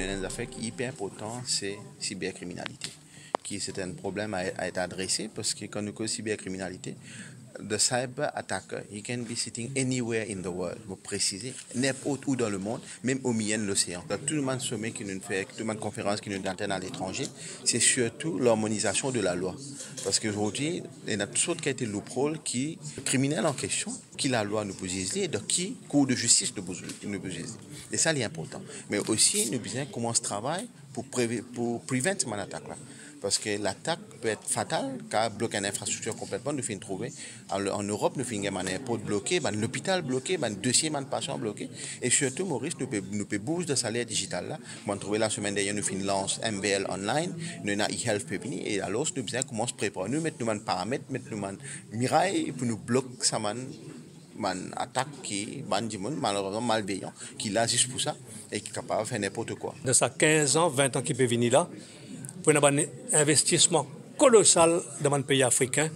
aspect qui est hyper important, c'est cybercriminalité, qui est un problème à, être adressé parce que quand nous cause cybercriminalité, the cyber attacker, he can be sitting anywhere in the world, vous précisez, n'importe où dans le monde, même au milieu de l'océan. tout le monde sommet qui nous fait, tout le monde conférence qui nous antenne à l'étranger, c'est surtout l'harmonisation de la loi. Parce qu'aujourd'hui, il y a toutes sortes qui a été loophole qui, criminel en question, qui la loi nous et de qui, cour de justice nous peut Et ça, c'est important. Mais aussi, nous besoin comment ce travail pour, pour prévenir cette attaque là parce que l'attaque peut être fatale car bloquer une infrastructure complètement nous fait trouver. En, Europe nous finissons un aéroport bloqué l'hôpital bloqué ben dossier de patients bloqué. Et surtout Maurice nous peut nous peut booster de salaire digital là. On trouvé la semaine dernière nous lance MBL online. Nous avons e-health pepini et alors nous besoin comment se préparer nous mettre nous un paramètre mettre nous un miraille pour nous bloquer ça man attaque qui malheureusement malveillant qui là pour ça et qui est capable de faire n'importe quoi. De ça 15 ans, 20 ans qui peut venir là, pour un investissement colossal dans le pays africain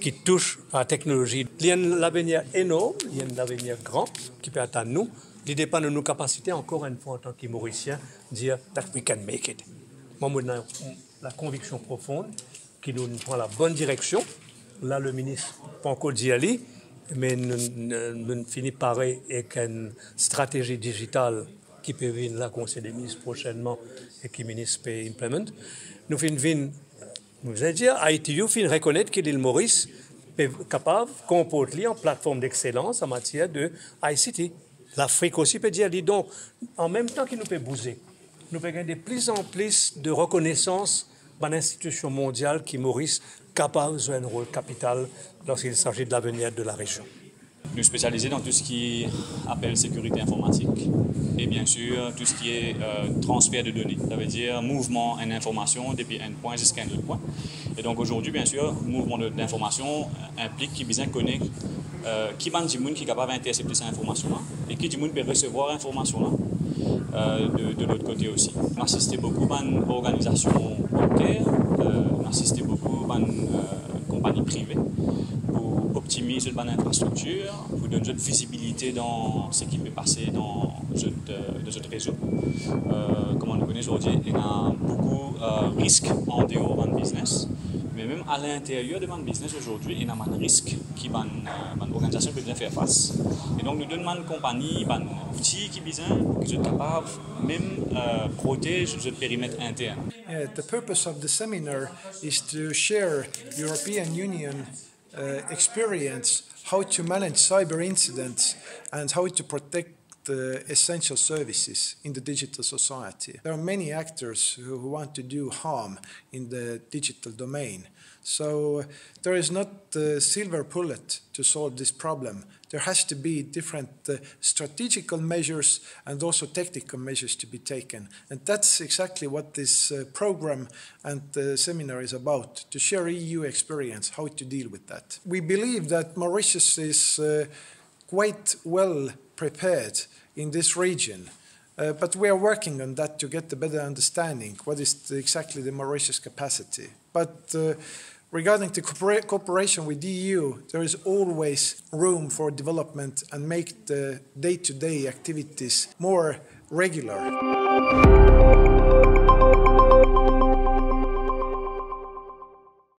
qui touche à la technologie. Il y a l'avenir énorme, il y a l'avenir grand qui peut atteindre nous. Il dépend de nos capacités, encore une fois, en tant que Mauricien, dire that we can make it. Moi, la conviction profonde qui nous prend la bonne direction. Là, le ministre pas encore d'y aller, mais nous, finissons par une stratégie digitale qui peut venir la Conseil des ministres prochainement et qui ministre peut implémenter. Nous finissons, nous dire, Haïti, nous reconnaître que l'île Maurice est capable de comporter en plateforme d'excellence en matière de ICT. L'Afrique aussi peut dire, donc, en même temps qu'il nous peut bouger, nous peut gagner de plus en plus de reconnaissance dans l'institution mondiale qui Maurice capable de jouer un rôle capital lorsqu'il s'agit de l'avenir de la région. Nous spécialisés dans tout ce qui appelle sécurité informatique et bien sûr tout ce qui est euh, transfert de données. Ça veut dire mouvement d'information depuis un point jusqu'à un autre point. Et donc aujourd'hui, bien sûr, mouvement d'information implique qu'il besoin connaître euh, qui est qui est capable d'intercepter cette information-là et qui peut recevoir l'information-là euh, de, l'autre côté aussi. On assisté beaucoup à une organisation bancaire, on beaucoup à une compagnie privée optimiser une bonne infrastructure, pour donner une visibilité dans ce qui peut passer dans notre réseau. Euh, comme on le connaît aujourd'hui, il y a beaucoup de euh, risques en dehors du business. Mais même à l'intérieur de mon business aujourd'hui, il y a un risque que l'organisation peut bien faire face. Et donc, nous donnons une compagnie, un outil qui besoin pour que capable même euh, protéger notre périmètre interne. Uh, the purpose of the seminar is to share European Union uh, experience how to manage cyber incidents and how to protect the essential services in the digital society. There are many actors who want to do harm in the digital domain. So there is not the silver bullet to solve this problem. There has to be different uh, strategical measures and also technical measures to be taken. And that's exactly what this uh, program and the seminar is about, to share EU experience, how to deal with that. We believe that Mauritius is uh, quite well prepared in this region. Uh, but we are working on that to get a better understanding what is the, exactly the Mauritius capacity. But uh, regarding the cooperation with the EU, there is always room for development and make the day-to-day -day activities more regular.